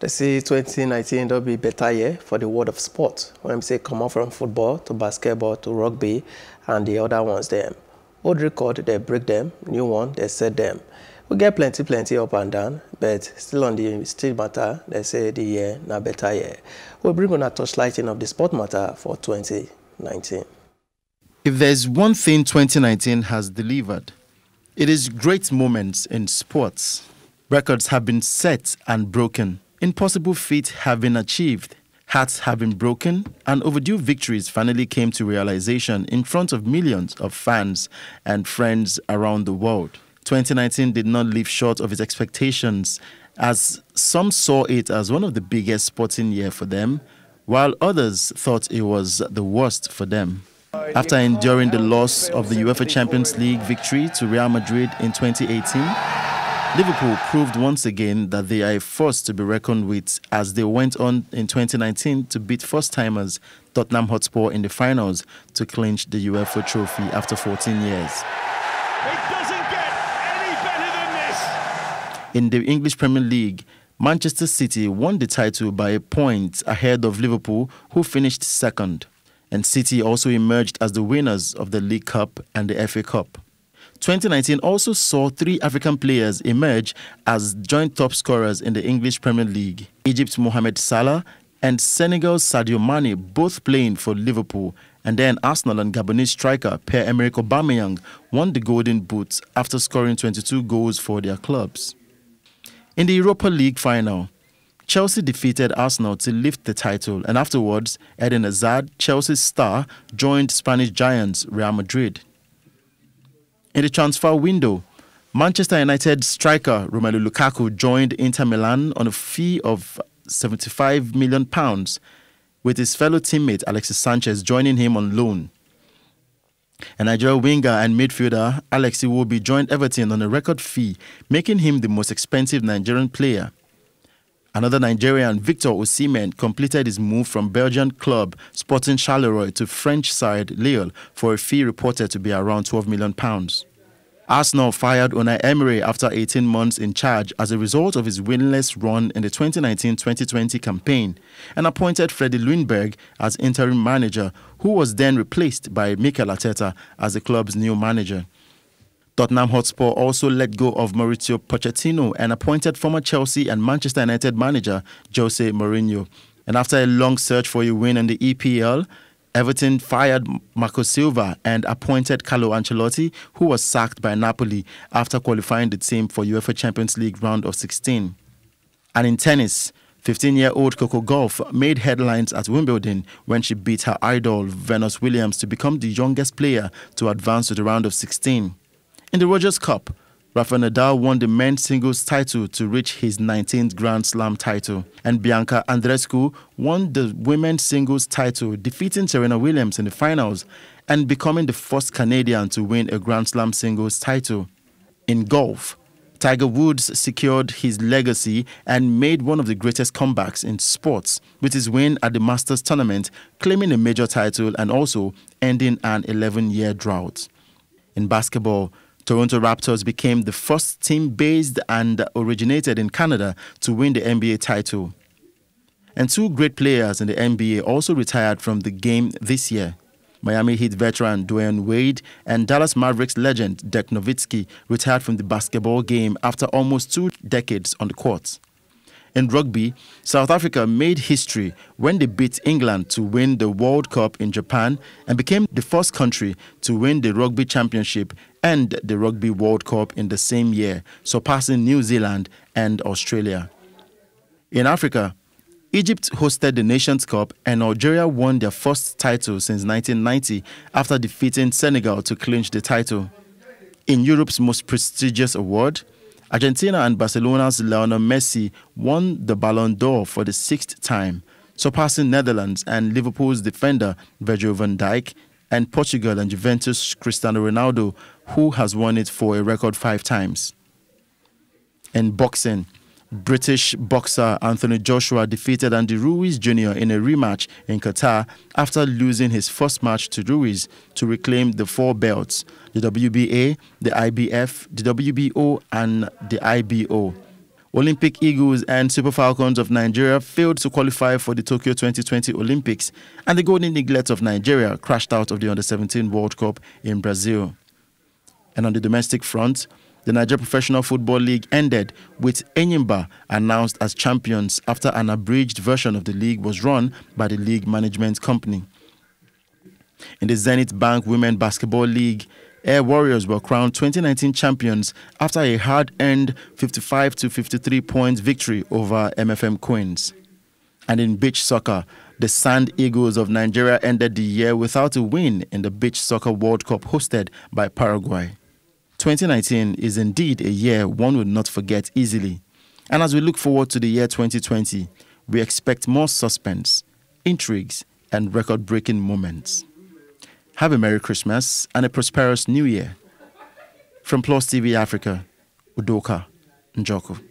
They say 2019 will be a better year for the world of sport. When I say come on from football to basketball to rugby and the other ones them. Old record, they break them. New one, they set them. We get plenty, plenty up and down, but still on the still matter, they say the year na better year. We bring on a touchlighting of the sport matter for 2019. If there's one thing 2019 has delivered, it is great moments in sports. Records have been set and broken. Impossible feats have been achieved. Hearts have been broken, and overdue victories finally came to realization in front of millions of fans and friends around the world. 2019 did not leave short of its expectations, as some saw it as one of the biggest sporting year for them, while others thought it was the worst for them. After enduring the loss of the UEFA Champions League victory to Real Madrid in 2018, Liverpool proved once again that they are a force to be reckoned with as they went on in 2019 to beat first-timers Tottenham Hotspur in the finals to clinch the UEFA trophy after 14 years. In the English Premier League, Manchester City won the title by a point ahead of Liverpool, who finished second. And City also emerged as the winners of the League Cup and the FA Cup. 2019 also saw three African players emerge as joint top scorers in the English Premier League. Egypt's Mohamed Salah and Senegal's Sadio Mane both playing for Liverpool. And then Arsenal and Gabonese striker Pierre-Emerick Aubameyang won the Golden Boot after scoring 22 goals for their clubs. In the Europa League final, Chelsea defeated Arsenal to lift the title, and afterwards, Eden Hazard, Chelsea's star, joined Spanish giants Real Madrid. In the transfer window, Manchester United striker Romelu Lukaku joined Inter Milan on a fee of 75 million pounds, with his fellow teammate Alexis Sanchez joining him on loan. A Nigerian winger and midfielder Alex Iwobi joined Everton on a record fee, making him the most expensive Nigerian player. Another Nigerian, Victor Osimhen, completed his move from Belgian club Sporting Charleroi to French side Lille for a fee reported to be around 12 million pounds. Arsenal fired Unai Emery after 18 months in charge as a result of his winless run in the 2019-2020 campaign and appointed Freddie Ljungberg as interim manager, who was then replaced by Mikel Arteta as the club's new manager. Tottenham Hotspur also let go of Mauricio Pochettino and appointed former Chelsea and Manchester United manager Jose Mourinho. And after a long search for a win in the EPL, Everton fired Marco Silva and appointed Carlo Ancelotti, who was sacked by Napoli after qualifying the team for UEFA Champions League round of 16. And in tennis, 15-year-old Coco Gauff made headlines at Wimbledon when she beat her idol Venus Williams to become the youngest player to advance to the round of 16. In the Rogers Cup, Rafa Nadal won the men's singles title to reach his 19th Grand Slam title, and Bianca Andreescu won the women's singles title, defeating Serena Williams in the finals and becoming the first Canadian to win a Grand Slam singles title. In golf, Tiger Woods secured his legacy and made one of the greatest comebacks in sports with his win at the Masters tournament, claiming a major title and also ending an 11 year drought. In basketball, Toronto Raptors became the first team based and originated in Canada to win the NBA title. And two great players in the NBA also retired from the game this year. Miami Heat veteran Dwyane Wade and Dallas Mavericks legend Dirk Nowitzki retired from the basketball game after almost two decades on the court. In rugby, South Africa made history when they beat England to win the World Cup in Japan and became the first country to win the Rugby Championship and the Rugby World Cup in the same year, surpassing New Zealand and Australia. In Africa, Egypt hosted the Nations Cup and Algeria won their first title since 1990 after defeating Senegal to clinch the title. In Europe's most prestigious award, Argentina and Barcelona's Lionel Messi won the Ballon d'Or for the sixth time, surpassing Netherlands and Liverpool's defender Virgil van Dijk and Portugal and Juventus Cristiano Ronaldo, who has won it for a record five times. In boxing, British boxer Anthony Joshua defeated Andy Ruiz Jr. in a rematch in Qatar after losing his first match to Ruiz to reclaim the four belts the WBA, the IBF, the WBO, and the IBO. Olympic Eagles and Super Falcons of Nigeria failed to qualify for the Tokyo 2020 Olympics, and the Golden Eaglets of Nigeria crashed out of the Under 17 World Cup in Brazil. And on the domestic front, the Nigeria Professional Football League ended with Enyimba announced as champions after an abridged version of the league was run by the league management company. In the Zenith Bank Women Basketball League, Air Warriors were crowned 2019 champions after a hard-earned 55 to 53 points victory over MFM Queens. And in beach soccer, the Sand Eagles of Nigeria ended the year without a win in the Beach Soccer World Cup hosted by Paraguay. 2019 is indeed a year one would not forget easily. And as we look forward to the year 2020, we expect more suspense, intrigues, and record breaking moments. Have a Merry Christmas and a prosperous New Year. From Plus TV Africa, Udoka Njoku.